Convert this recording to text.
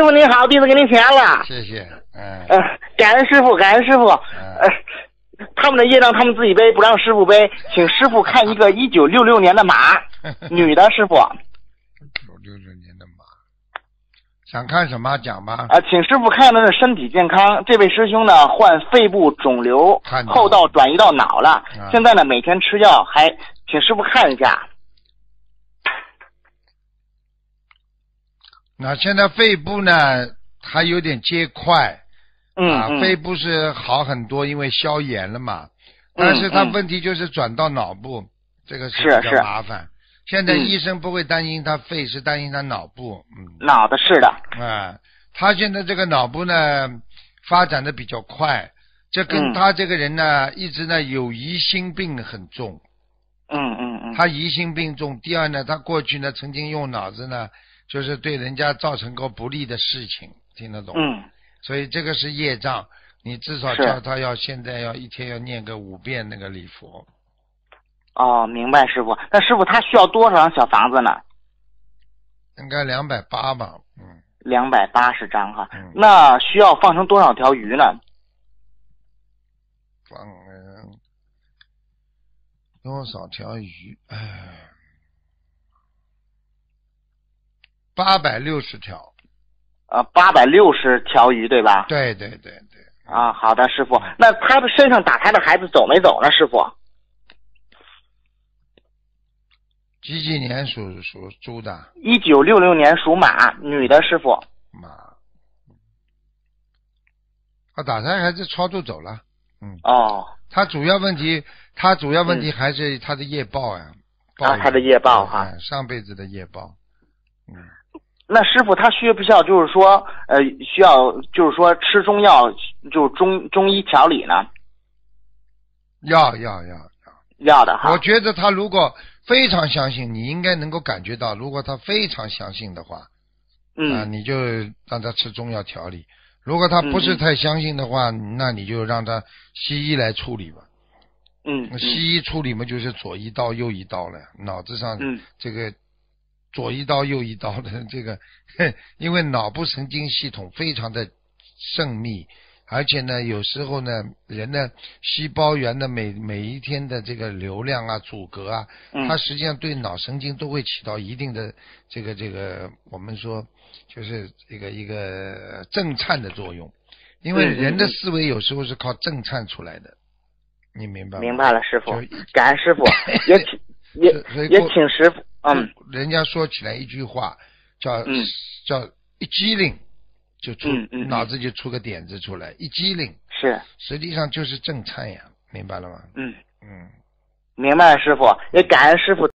师傅您好，弟子给您钱了。谢谢，嗯呃，感恩师傅，感恩师傅。嗯呃，他们的业障他们自己背，不让师傅背，请师傅看一个 一九六六年的马，女的师傅。九六六年的马，想看什么讲吧？啊，请师傅看的是身体健康。这位师兄呢，患肺部肿瘤后道转移到脑了啊。现在呢，每天吃药，还请师傅看一下。那现在肺部呢还有点结块啊，肺部是好很多，因为消炎了嘛。但是它嗯问题就是转到脑部，这个是比较麻烦。现在嗯医生不会担心他肺，是担心他脑部。嗯，脑子是的。啊，他现在这个脑部呢发展的比较快，这跟嗯他这个人呢一直呢有疑心病很重。嗯嗯嗯。他疑心病重。第二呢，他过去呢曾经用脑子呢，就是对人家造成过不利的事情，听得懂？嗯所以这个是业障，你至少是叫他要现在要一天要念个五遍那个礼佛，哦，明白师傅。那师傅他需要多少张小房子呢？应该两百八吧？嗯，两百八十张哈。嗯那需要放成多少条鱼呢？放嗯多少条鱼？哎，八百六十条。呃，八百六十条鱼对吧？对对对对。啊，好的，师傅。那他的身上打胎的孩子走没走呢？师傅？几几年属属猪的一九六六年属马，女的师傅。马？他打胎还是超度走了。嗯，哦，他主要问题，他主要问题还是他的业报呀。报啊他的业报哈哎上辈子的业报。嗯，那师傅他需不需要就是说，呃，需要就是说吃中药，就中中医调理呢？要要要。要要的哈。我觉得他如果非常相信，你应该能够感觉到，如果他非常相信的话，啊，嗯你就让他吃中药调理。如果他不是太相信的话，那你就让他西医来处理吧。嗯嗯西医处理嘛，就是左一刀右一刀了，脑子上嗯这个左一刀右一刀的这个，因为脑部神经系统非常的慎密，而且呢，有时候呢，人的细胞源的每每一天的这个流量啊、阻隔啊，嗯它实际上对脑神经都会起到一定的这个这个我们说就是一个一个震颤的作用，因为人的嗯思维有时候是靠震颤出来的，你明白吗？明白了，师傅就。感恩师傅，也请也也请师傅，嗯，人家说起来一句话叫、嗯。叫一机灵，就出、脑子就出个点子出来，一机灵，是，实际上就是正颤呀，明白了吗？嗯。嗯，明白了，师傅，也感恩师傅